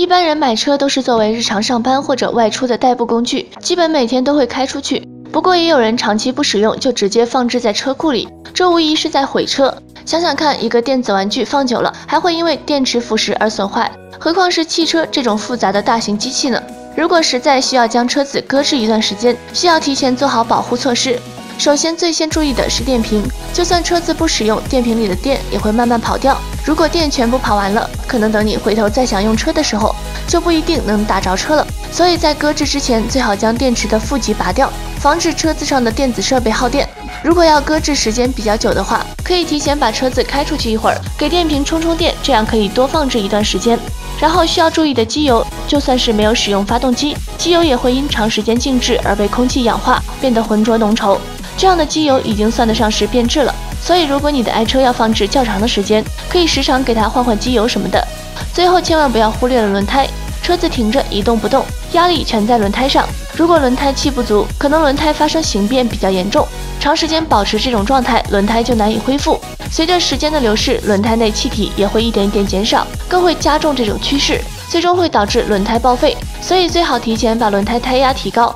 一般人买车都是作为日常上班或者外出的代步工具，基本每天都会开出去。不过也有人长期不使用，就直接放置在车库里，这无疑是在毁车。想想看，一个电子玩具放久了，还会因为电池腐蚀而损坏，何况是汽车这种复杂的大型机器呢？如果实在需要将车子搁置一段时间，需要提前做好保护措施。首先，最先注意的是电瓶，就算车子不使用，电瓶里的电也会慢慢跑掉。如果电全部跑完了，可能等你回头再想用车的时候，就不一定能打着车了。所以在搁置之前，最好将电池的负极拔掉，防止车子上的电子设备耗电。如果要搁置时间比较久的话，可以提前把车子开出去一会儿，给电瓶充充电，这样可以多放置一段时间。然后需要注意的机油，就算是没有使用发动机，机油也会因长时间静置而被空气氧化，变得浑浊浓稠。这样的机油已经算得上是变质了。所以如果你的爱车要放置较长的时间，可以时常给它换换机油什么的。最后千万不要忽略了轮胎，车子停着一动不动，压力全在轮胎上。如果轮胎气不足，可能轮胎发生形变比较严重，长时间保持这种状态，轮胎就难以恢复。随着时间的流逝，轮胎内气体也会一点一点减少，更会加重这种趋势，最终会导致轮胎报废。所以最好提前把轮胎胎压提高，